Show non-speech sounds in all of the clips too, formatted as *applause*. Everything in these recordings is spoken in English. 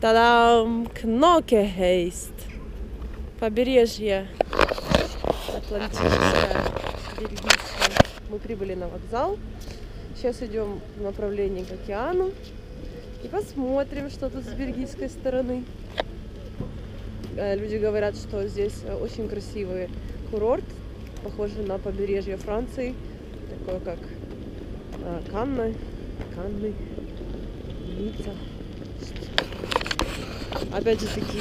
Та-дам! Кнокегейст. Побережье Атлантическое, бельгийское. Мы прибыли на вокзал. Сейчас идем в направлении к океану. И посмотрим, что тут с бельгийской стороны. Э, Люди говорят, что здесь э, очень красивый курорт, похожий на побережье Франции, такое как э, Канны, Канны, Ницца. Опять же таки,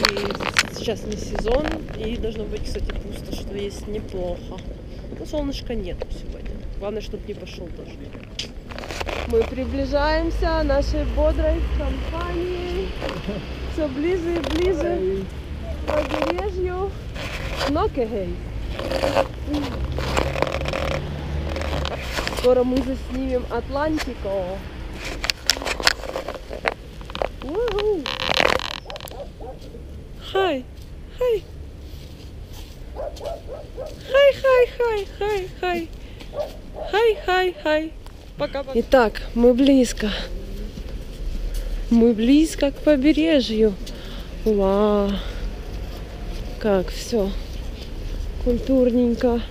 сейчас не сезон, и должно быть, кстати, пусто, что есть неплохо. Но солнышка нет сегодня. Главное, чтобы не пошел дождь. Мы приближаемся нашей бодрой компанией. Все ближе и ближе к побережью Нокегей. Скоро мы заснимем Атлантику. Хай, хай. Хай, хай, хай, хай, хай. Хай, хай, хай. Пока-пока. Итак, мы близко. Мы близко к побережью. Вау. Как все культурненько,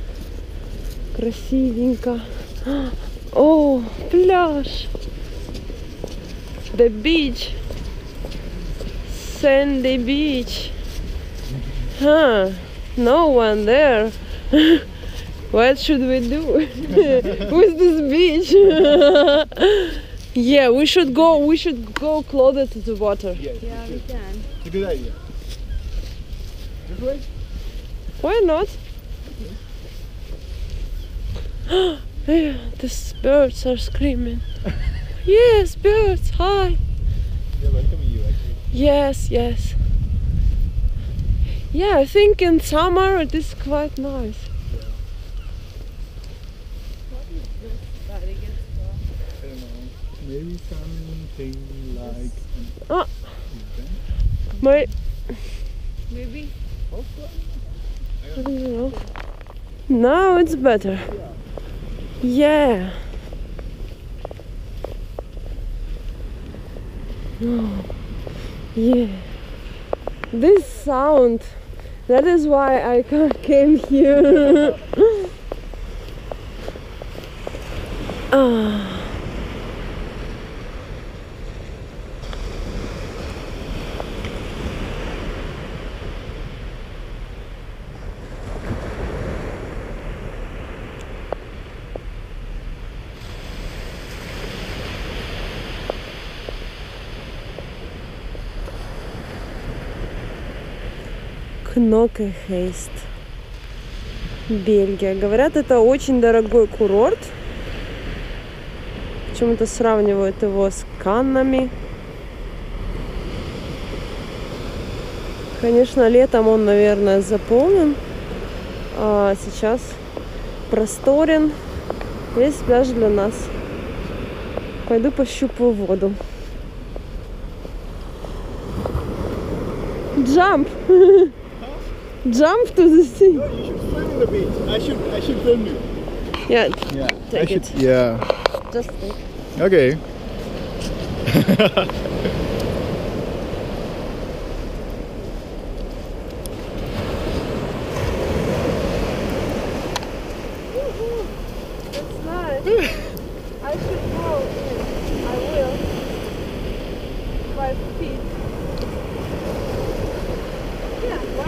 красивенько. О, пляж. The beach. Sandy beach. Huh. No one there. *laughs* what should we do *laughs* with this beach? *laughs* yeah, we should go. We should go closer to the water. Yeah, we can. It's a good idea. This way? Why not? *gasps* yeah, these birds are screaming. yes, birds. Hi. They're welcoming you actually. Yes, yes. Yeah, I think in summer it is quite nice. I don't know. Maybe something like an Ah. event. My, Maybe. I don't know. Now it's better. Yeah. Oh, yeah. This sound. That is why I *laughs* came here. *laughs* ah. Кнокехейст. Бельгия. Говорят, это очень дорогой курорт. Почему-то сравнивают его с Каннами. Конечно, летом он, наверное, заполнен. А сейчас просторен. Весь пляж для нас. Пойду пощупаю воду. Jump! *laughs* Jump to the sea. No, you should swim in the beach. I should I should film you. Yeah, Yeah. Take I should, it. Yeah. just take. Okay. *laughs*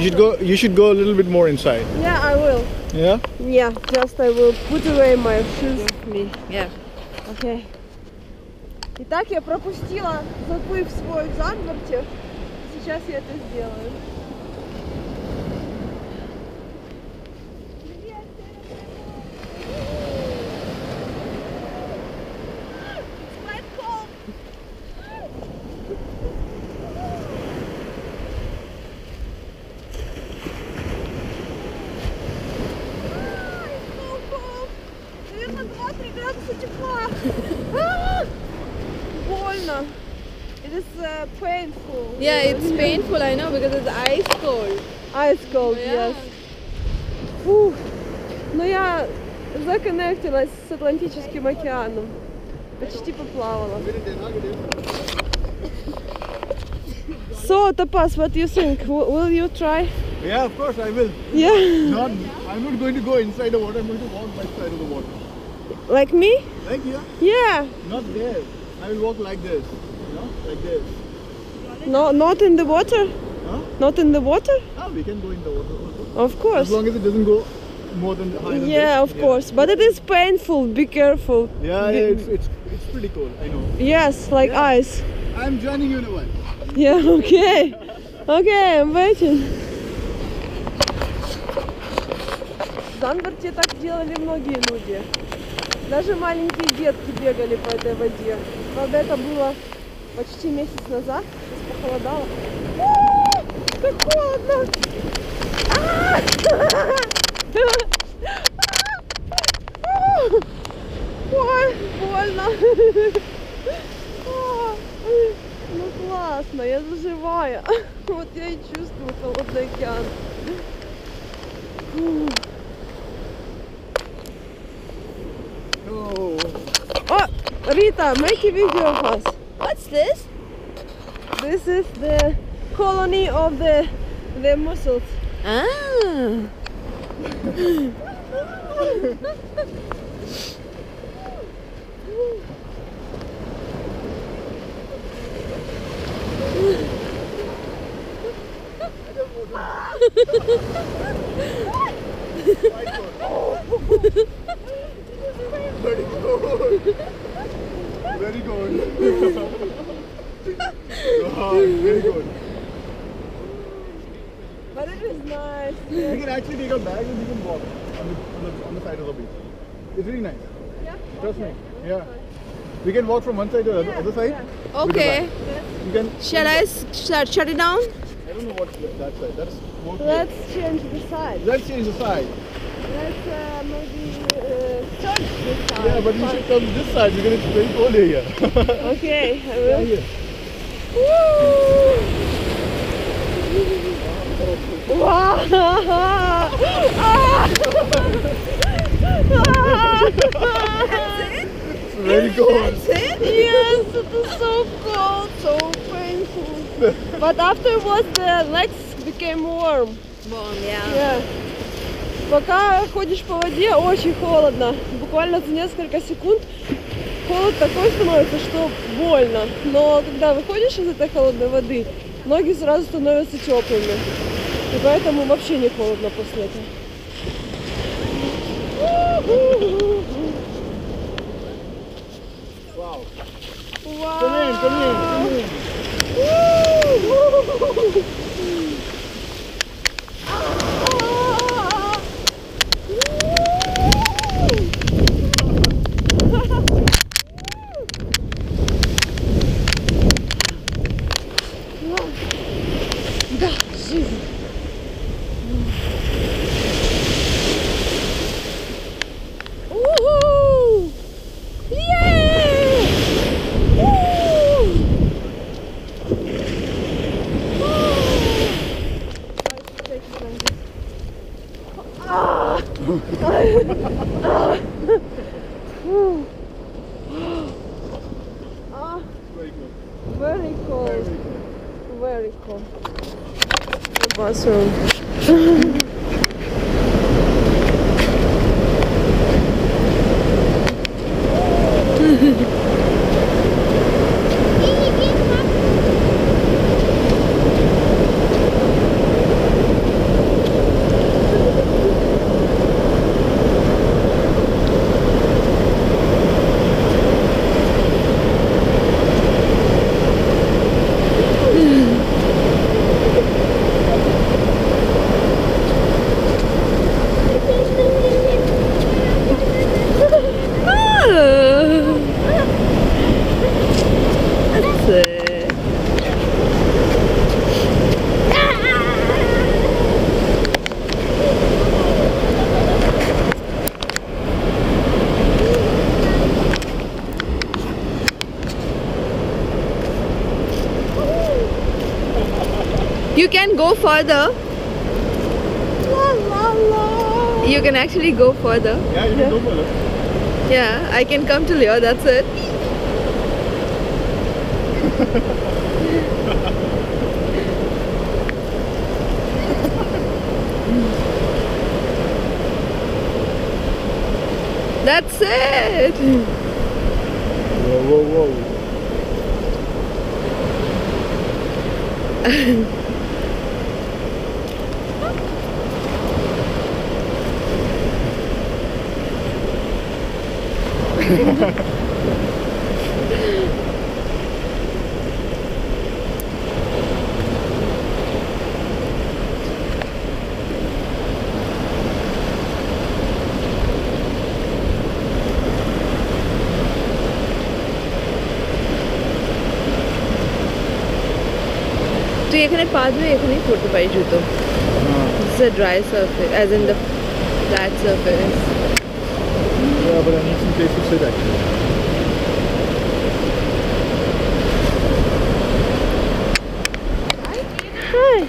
should go you should go a little bit more inside. Yeah, I will. Yeah? Yeah, just I will put away my shoes me. Yeah. Okay. Итак, я пропустила, забыв свой загвардик. Сейчас я это сделаю. Ice cold, Yeah. yes. Фух. Но я законнектилась с Атлантическим океаном. Почти поплавала. So So, Tapas, what do you think? W- will you try? Yeah, of course I will. Yeah, Not, I'm not going to go inside the water. I'm going to walk by side of the water. like me? Like here, Yeah. not there. I will walk like this. You know, like this. No, not in the water. Huh? Not in the water. Ah, we can go in the water also. Of As course. long as it doesn't go more than higher than Yeah, this. of course. But it is painful. Be careful. Yeah, Be- yeah, it's, it's it's pretty cool. I know. Yes, like Yeah. ice. I'm joining you in a while. Yeah, okay. Okay, I'm waiting. В Занберте так делали многие люди. Даже маленькие детки бегали по этой воде. Правда, это было почти месяц назад. Сейчас похолодало. Как холодно! Ой, больно. Ну классно, я заживая. Вот я и чувствую холодный океан. О, Рита, make a video of us. What's this? This is the colony of the the mussels. Ah. *laughs* Very good. *laughs* Very good. very good. But it is nice. You can actually take a bag and you can walk on the, on the, on the side of the beach. It's really nice. Yeah? Trust me. Yeah. We can walk from one side to the other, other side. with the Okay. You can. Shall I s- shut, shut it down? I don't know what's that side. That's more. Let's change the side. Let's change the side. Let's uh, maybe uh, search this side. Yeah, but you should come this side because it's very cold here. *laughs* Okay, I Yeah, will. here. It's very cold. yes, it is so cold, so painful. But afterwards the legs became warm. Warm, yeah. Yeah. Пока ходишь по воде, очень холодно. Буквально за несколько секунд холод такой становится, что больно. Но когда выходишь из этой холодной воды, ноги сразу становятся теплыми. И поэтому вообще не холодно после этого. Вау! Вау! Камин, камин, камин! Да, жизнь. Mm-hmm. further. La, la, la. You can actually go further. Yeah, you yeah. can go further. Yeah, I can come to Leo, that's it. that's it! Whoa, whoa, whoa. *laughs* তুই এখানে পা ধুয়ে এখানেই পড়তে পারিস জুতো It's a dry surface, as in the flat surface. aber nichts im Defizit Hi.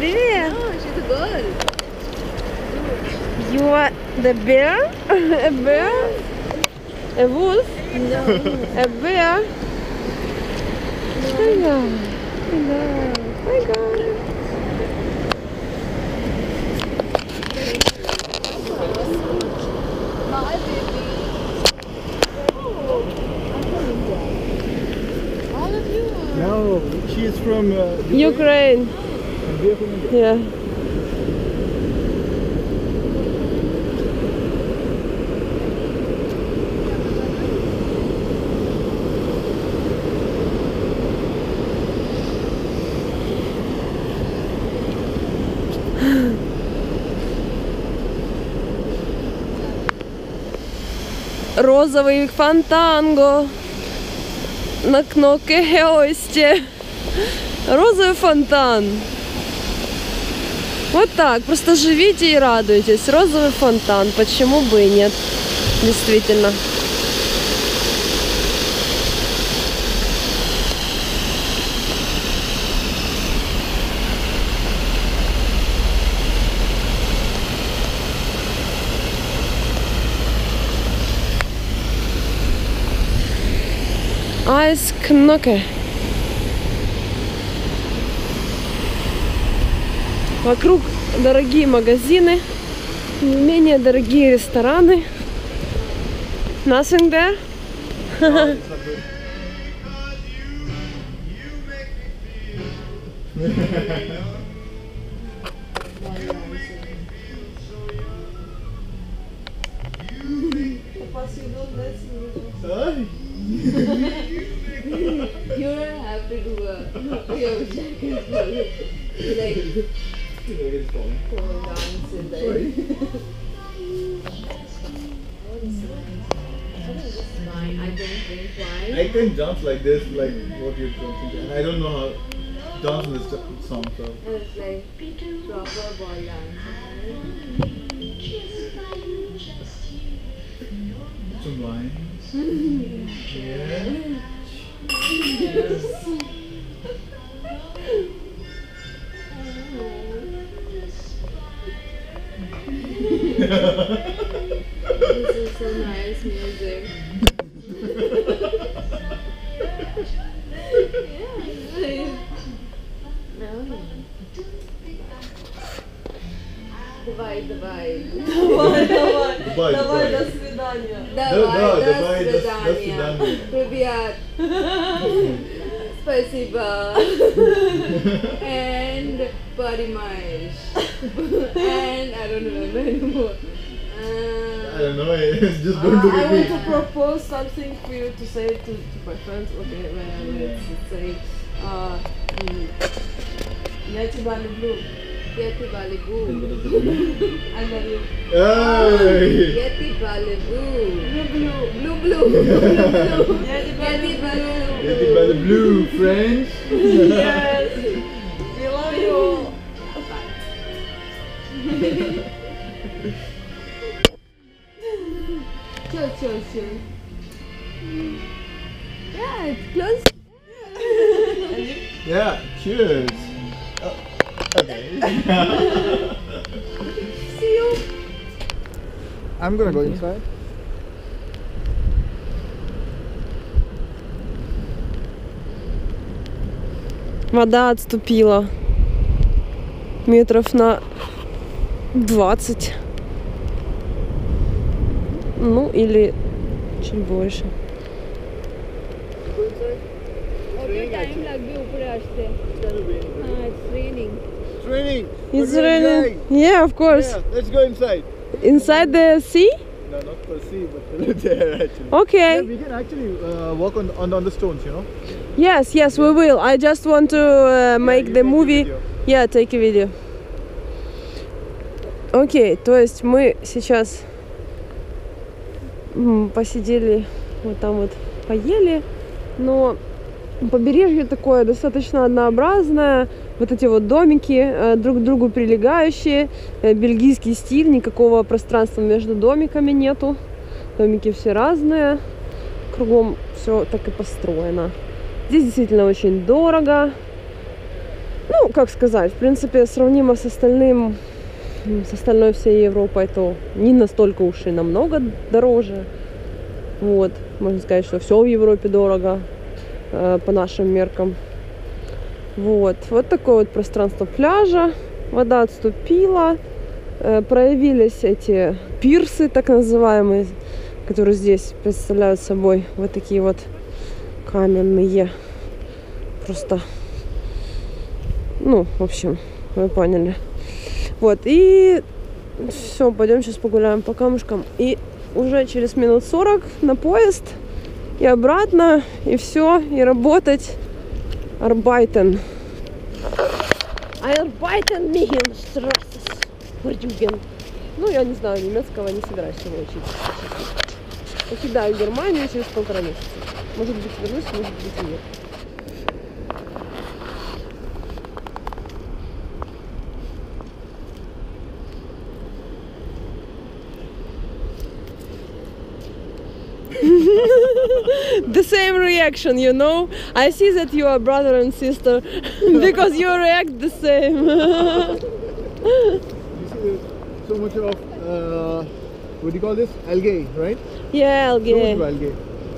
Divya. Oh, she's a girl. You want the bear? *laughs* a bear? A wolf? No. a bear? No. Hello. Hello. From uh, Dubai, Ukraine. and we are from India. Yeah. Розовый фонтанго на кноке гости. Розовый фонтан. Вот так, просто живите и радуйтесь. Розовый фонтан, почему бы и нет? Действительно. Айс Кноке. Вокруг дорогие магазины, не менее дорогие рестораны. Nothing there? Ay. Can dance like this, like what you're dancing, and I don't know how dance in this song. So it's like proper ball dance. some wine. *laughs* yeah. This Don't look I at me. I want to propose something for you to say to, to my friends. Okay, well, let's, let's say, uh, Yeti Bali Blue. Yeti Bali Blue. *laughs* I love you. Yeti Bali Blue. Blue Blue. Blue Blue. Blue Blue. Yeti Bali Blue. Yeti Bali Blue, friends. *laughs* yeah. I'm gonna go inside. Вода отступила метров на 20. Ну или чуть больше. It's raining. Yeah, of course. Yeah, let's go inside. Inside the sea? No, not for sea, but there actually. Okay. Yeah, we can actually uh, walk on, on on the stones, you know. Yes, yes, we will. I just want to uh, make you the movie. video. Yeah, take a video. Окей, то есть мы сейчас посидели вот там вот поели, но побережье такое достаточно однообразное, вот эти вот домики э, друг к другу прилегающие, э, бельгийский стиль, никакого пространства между домиками нету, домики все разные, кругом все так и построено. Здесь действительно очень дорого, ну, как сказать, в принципе, сравнимо с остальным, с остальной всей Европой, то не настолько уж и намного дороже. Вот, можно сказать, что все в Европе дорого э, по нашим меркам. Вот, вот такое вот пространство пляжа. Вода отступила, э, проявились эти пирсы, так называемые, которые здесь представляют собой вот такие вот каменные, просто ну, в общем, вы поняли. Вот, и все, пойдем сейчас погуляем по камушкам. И уже через минут 40 на поезд и обратно, и все, и работать. Арбайтен. Арбайтен Михен Страссес. Ну, я не знаю, немецкого не собираюсь его учить. Покидаю Германию через полтора месяца. Может быть, вернусь, может быть, нет. Reaction, you know. I see that you are brother and sister *laughs* because you react the same. *laughs* You see, so much of uh, what do you call this? Algae, right? yeah, So much algae. of algae.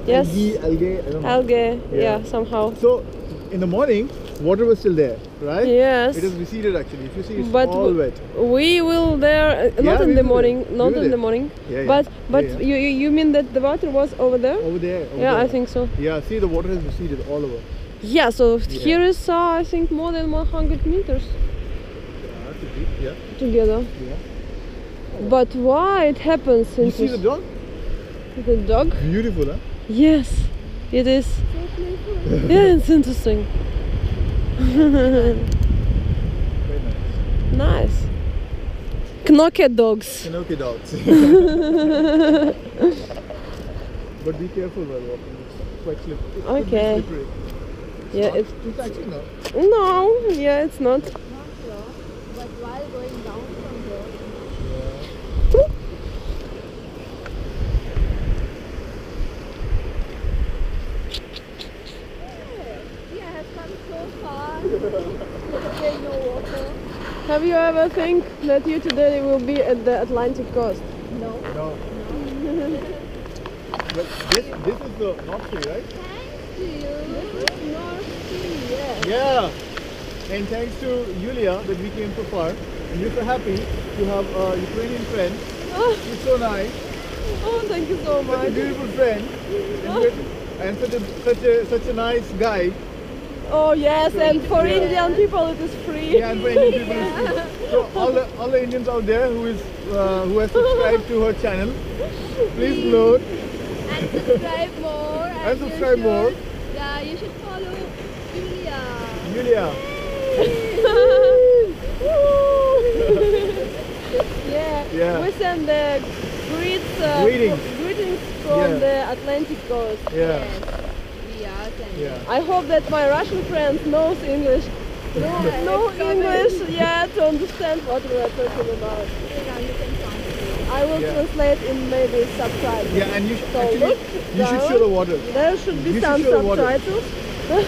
Yes. Algae, algae. I don't know. Algae, yeah, Yeah. somehow. So, in the morning, water was still there, right? Yes. It has receded actually. If you see, it's But all wet. We will there, uh, not Yeah, in the morning, there. not We in the morning. Yeah, yeah. But but Yeah. You, you mean that the water was over there? over there. Over yeah, I think so. Yeah, see, the water has receded all over. Yeah, so here is uh, I think more than 100 meters Yeah. together. Yeah. But why it happens? You see the dog? the dog? Beautiful, huh? Yes, it is. *laughs* yeah, it's interesting. Very *laughs* nice. Nice. Knocker dogs. Kanoki dogs. *laughs* but be careful while walking. It's quite slippery. It Okay. slippery. Yeah, Not- it's it's actually not. no, yeah, it's not. but while going down from there yeah, I have come so far there's no water Have you ever think that you today will be at the Atlantic coast? no No. *laughs* but this this is the North Sea, right? thank you North Sea yes Yeah. And thanks to Yulia that we came so far. And we're so happy to have a Ukrainian friend. *laughs* Oh, He's so nice. oh thank you so much. Such a beautiful friend. And, *laughs* and such a such a such a nice guy. Oh yes, and for Yeah. Indian people it is free. Yeah, and for Indian people. good. So all the all the Indians out there who is uh, who has subscribed to her channel, please note and subscribe more and, And subscribe you more. yeah you should follow Julia Julia. *laughs* yeah. Yeah. We send the greets, uh, Greetings. greetings from Yeah. the Atlantic coast. Yeah. yes we are sending Yeah. I hope that my Russian friend knows English. No, no English yet to understand what we are talking about. now you can translate I will Yeah. translate in maybe subtitles. Yeah, and you should So actually look you should show the water. There should be You should some water. subtitles. You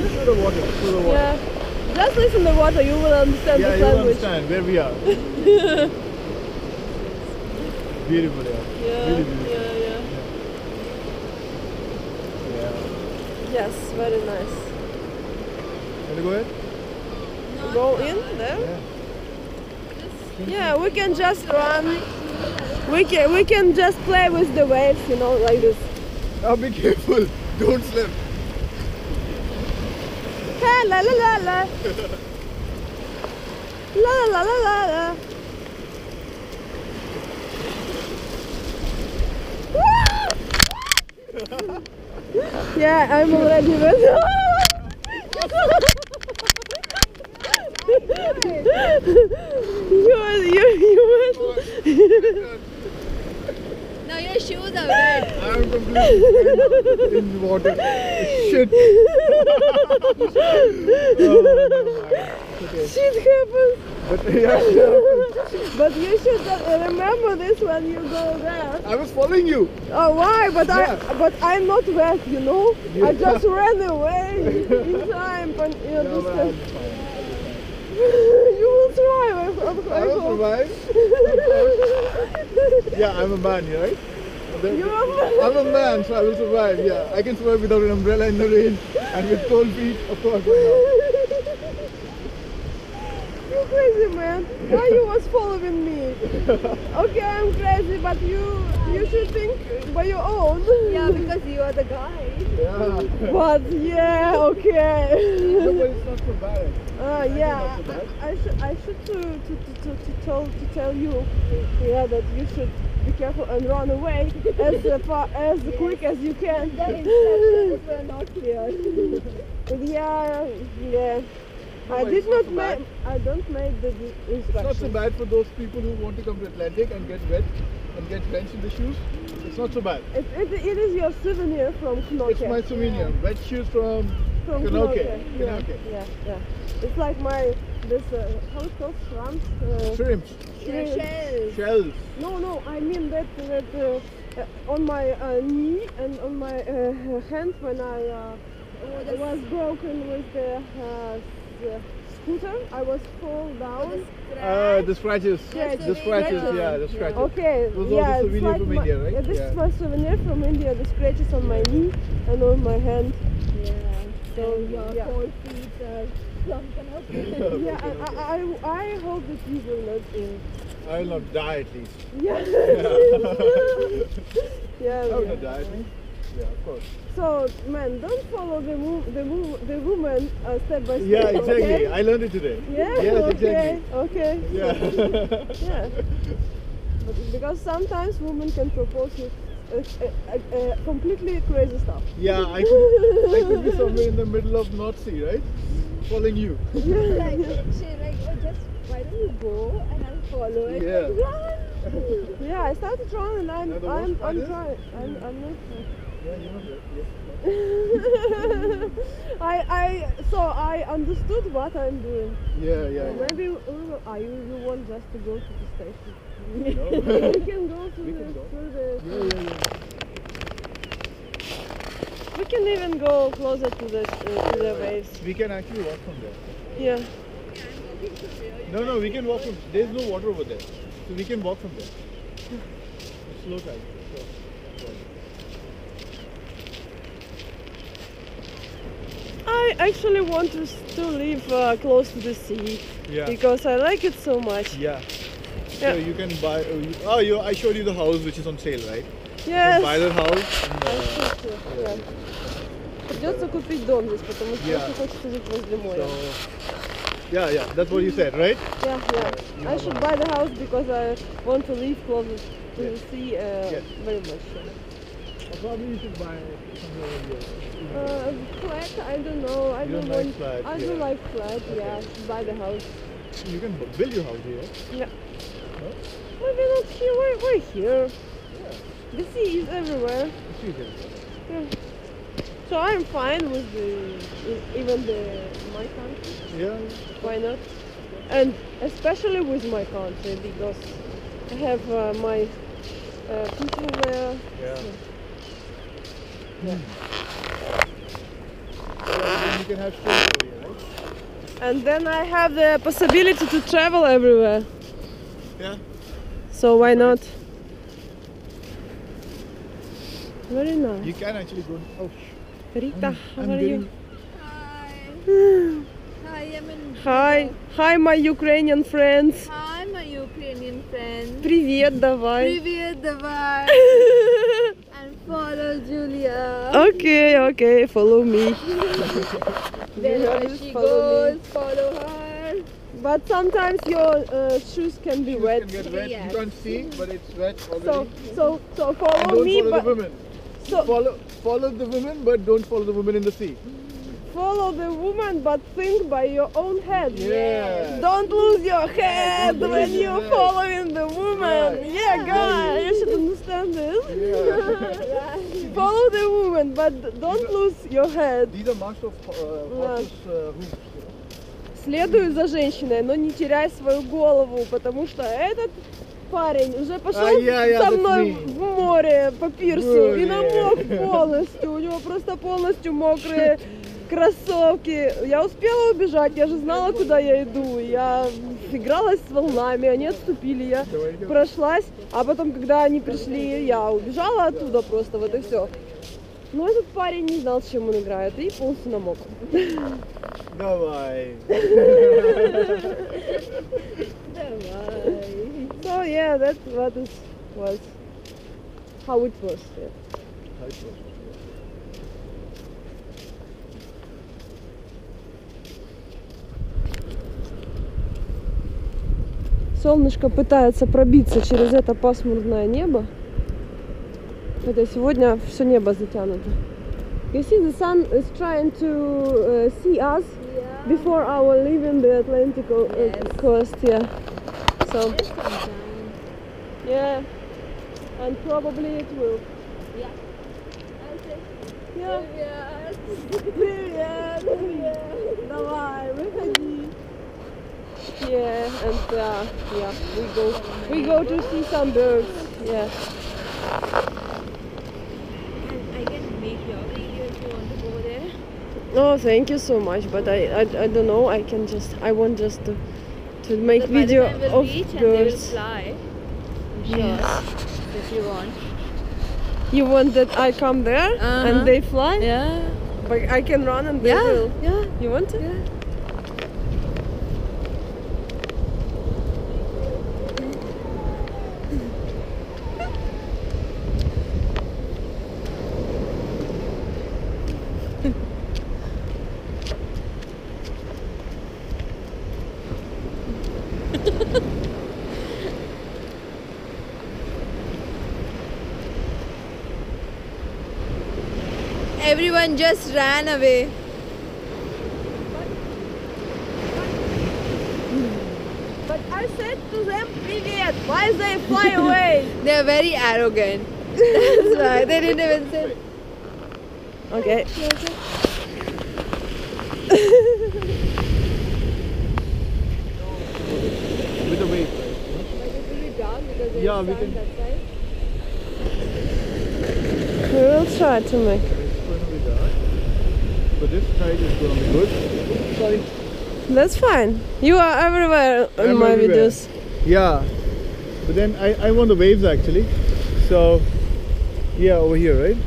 should show the water. Show the water. Yeah. Just listen to water, you will understand Yeah, the you language. understand where we are. *laughs* beautiful, yeah. Yeah, beautiful. yeah, yeah. Yeah. Yes, very nice. Want to go ahead? Go in there. Yeah. Yeah, we can just run We can we can just play with the waves, you know, like this. Now be careful. *laughs* Don't slip. Ha, la la la la. La la la la la. Yeah, I'm already with. you, you, you Now your shoes are red. I'm completely in the water. Shit. *laughs* oh, no, okay. Shit happens. But yeah, yeah. *laughs* But you should uh, remember this when you go there. I was following you. Oh, why? But Yeah. I, but I'm not wet, you know. I just ran away *laughs* in time, but you Yeah, *laughs* man. you will survive. I, I, I I will survive. Yeah, I'm a man, yeah, right? Then- You're a man. I'm a man, so I will survive. Yeah, I can survive without an umbrella in the rain and with cold feet, of course. Why you crazy man. Why you was following me? Okay, I'm crazy, but you you should think by your own. Yeah, because you are the guy. Yeah. But yeah, okay. No, but it's not so bad. Uh, yeah, not so bad. I, I should I should to to, to, to, to tell to tell you, yeah, that you should be careful and run away as uh, *laughs* far as quick as you can. The instructions were not clear. *laughs* yeah, yeah. I did not not make. bad. I don't make the the It's not so bad for those people who want to come to Atlantic and get wet and get drenched in the shoes. It's not so bad. It, it, it is your souvenir from Knokke. It's my souvenir. Wet shoes from from Knokke. Knokke. Yeah, Knokke. yeah, yeah. It's like my this uh, how it called shrimp. Uh, shrimps, Yeah, shells. shells. No, no, I mean that that uh, uh, on my uh, knee and on my uh, *laughs* hand when I uh, Oh, was broken with the, uh, the scooter, I was fall down. Uh, the scratches. Scratches. The scratches, Scratches. yeah, the scratches. Okay, Those are yeah, the souvenir like from my, India, right? Yeah, this Yeah. is my souvenir from India. The scratches on my knee and on my hand. Yeah. So and your yeah, cold feet are plumpen up. *laughs* yeah. I, I, I I hope that you will not in. I will not die at least. Yeah. *laughs* *laughs* yeah. I will yeah. not die at least. Yeah, of course. So, man, don't follow the wo- the wo- the woman uh, step by step. Yeah, exactly. Okay? I learned it today. Yeah. Yes, okay. exactly. Okay. Yeah. *laughs* Yeah. But because sometimes women can propose you uh, uh, uh, completely crazy stuff. yeah, I could, I could be somewhere in the middle of North Sea, right? Following you. Yeah, like, she like, oh, just why don't you go and I'll follow it. Yeah. Like, run. Yeah, I started running and I'm I'm I'm is- trying. I'm I'm not. Yeah, you know that. Yeah. I I so I understood what I'm doing. Yeah, yeah, yeah. Maybe will, ah, you you want just to go to the station. No. *laughs* we can go to *laughs* We the, can go. through the Yeah, yeah, yeah. We can even go closer to the uh, to the waves. We can actually walk from there. Yeah. No, no, we can walk from. There's no water over there, so we can walk from there. It's slow tide. I actually want to, s- to live uh, close to the sea yeah. because I like it so much. Yeah. Yeah. So you can buy. Oh, you, oh, you, I showed you the house which is on sale, right? You Yes. buy that house. And, I uh, should too, yeah. Придется купить дом здесь, потому что Yeah. очень хочется жить возле моря. so, yeah, yeah, that's what you said, right? Yeah, yeah. you I have should a- buy the house because I want to live close to the Yes. sea uh, Yes. very much. Or probably you should buy somewhere over here. Uh, flat, I don't know. I You don't like want. flat, I yeah. don't like flat. Yeah, buy the house. You can build your house here. Yeah. No? Maybe not here. We're, we're here. Yeah. The sea is everywhere. It's easier. Yeah. So I'm fine with the even the my country. Yeah. Why not? And especially with my country because I have uh, my uh, people there. Yeah. Yeah. then you can have shade over here, right? And then I have the possibility to travel everywhere. Yeah. So why not? Very nice. You can actually go. Oh, sh- Rita, how I'm are getting. you? Hi. *sighs* *laughs* Hi, I'm in. Hi, hi, my Ukrainian friends. Hi, my Ukrainian Indian friends. Привет, давай. Привет, давай. *laughs* and follow Julia. Okay, okay, follow me. *laughs* Wherever just she follow me. goes, follow her. But sometimes your uh, shoes can be Shoes wet. can get wet. Yes. You can't see, but it's wet already. So, so, so And follow don't me, follow but the women. so Follow, follow the women, but don't follow the women in the sea. Follow the woman, but think by your own head. Yeah. Don't lose your head when you're following the woman. Yeah, guy, you should understand this. Follow the woman, but don't lose your head. Uh, horses' uh, hooves. Следуй за женщиной, но не теряй свою голову, потому что этот парень уже пошел А, я- я со мной в море по пирсу и Море. намок полностью. У него просто полностью мокрые кроссовки. Я успела убежать, я же знала, куда я иду. Я игралась с волнами, они отступили, я Давай прошлась, а потом, когда они пришли, я убежала оттуда просто, вот и все. Но этот парень не знал, с чем он играет, и полностью намок. Давай. So yeah, that's what it was. How it was. yeah. Солнышко пытается пробиться через это пасмурное небо. Хотя сегодня все небо затянуто. You see, the sun is trying to uh, see us before our leaving the Atlantic uh, Yes. coast. Yeah. So yeah, and probably it will. Yeah. Yeah. Привет. Привет. Давай, выходи. Yeah, and uh, yeah, we go we go to see some birds. Yeah. I can make your video if you want to go there. Oh, thank you so much. But I, I, I don't know. I can just I want just to to make the video we'll of reach will birds. fly. I'm sure. Yes. If you want. You want that I come there Uh-huh. and they fly? Yeah. But I can run and they Yeah. will. Yeah. You want to? Yeah. everyone just ran away. But, but I said to them, idiot, why they fly away? *laughs* they are very arrogant. *laughs* That's why they didn't even say. Okay. With the wave. right? Yeah, we can. We will try to make but this side is going to be good. Sorry. That's fine. You are everywhere in I'm my everywhere. videos. Yeah. But then I, I want the waves actually. So, yeah, over here, right? *laughs*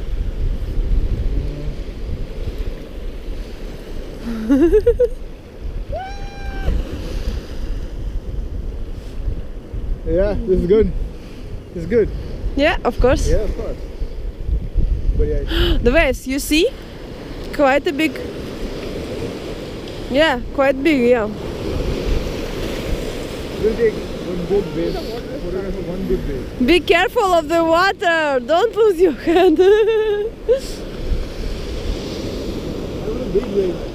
yeah, this is good. This is good. Yeah, of course. Yeah, of course. But yeah, *gasps* The waves, you see? Quite a big. Yeah, quite big, yeah. we'll take one good wave. One good wave. Be careful of the water. Don't lose your head. *laughs*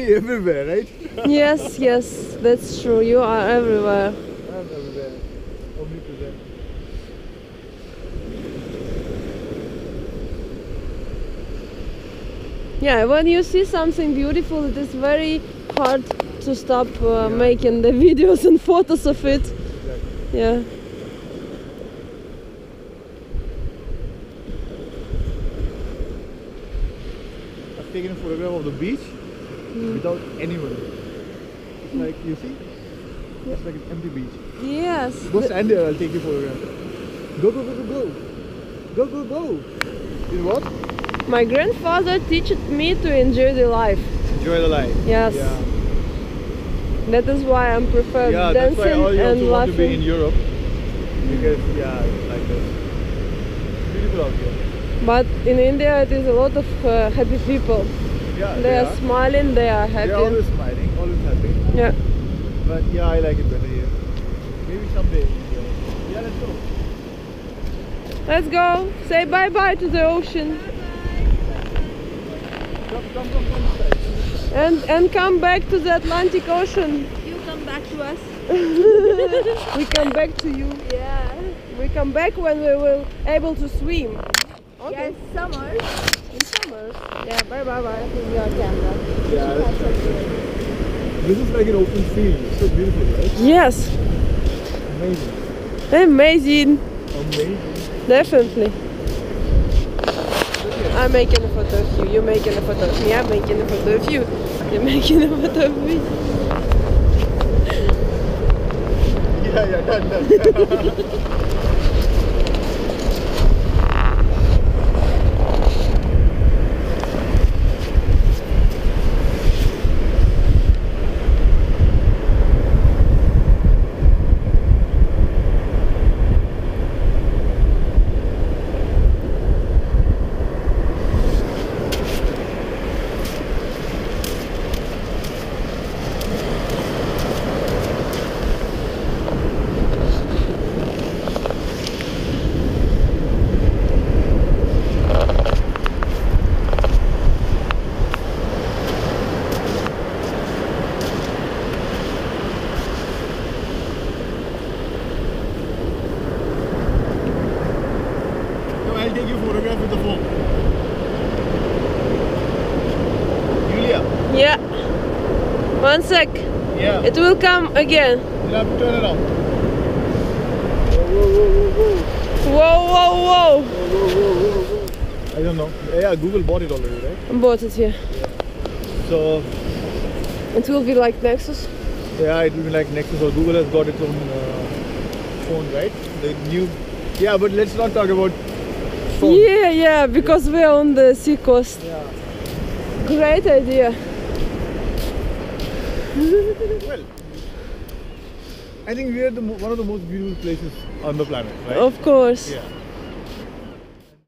me everywhere, right? *laughs* yes, yes, that's true. You are everywhere. I'm everywhere. Omnipresent. Yeah, when you see something beautiful, it is very hard to stop uh, Yeah. making the *laughs* videos and photos of it. Exactly. Yeah. I've taken a photograph of the beach without anyone. It's like you see, it's like an empty beach. Yes. Go stand there. I'll take your photograph. Go go go go go. Go go go. You know what? My grandfather taught me to enjoy the life. Enjoy the life. Yes. Yeah. That is why I'm prefer Yeah, that's dancing why I and also want to be in. Europe because yeah, it's like this. Beautiful out here. But in India, it is a lot of uh, happy people. Yeah, They they are are. smiling. They are happy. They're always smiling, always happy. Yeah. But yeah, I like it better here. Maybe someday. Yeah, let's go. Let's go. Say bye bye to the ocean. Bye -bye. Come, come, come, come inside. And and come back to the Atlantic Ocean. You come back to us. *laughs* We come back to you. Yeah. We come back when we will able to swim. Okay. Yes, summer. Yeah. Bye bye bye. With your camera. Yeah. This is like an open field. It's so beautiful, right? Yes. Amazing. Amazing. Amazing. Definitely. I'm making a photo of you. You're making a photo of me. I'm making a photo of you. You're making a photo of me. *laughs* Yeah, yeah, done, done. *laughs* So I'll take your photograph with the phone. Julia. Yeah. One sec. Yeah. It will come again. You'll have to turn around. Whoa, whoa, whoa, whoa, whoa. Whoa, whoa. I don't know. Yeah, Google bought it already, right? Bought it here. So It will be like Nexus. yeah, it will be like Nexus or Google has got its own uh, phone, right? The new. Yeah, but let's not talk about phone. Yeah, yeah, because we are on the sea coast. Yeah. Great idea. Well, I think we are the one of the most beautiful places on the planet, right? Of course. Yeah.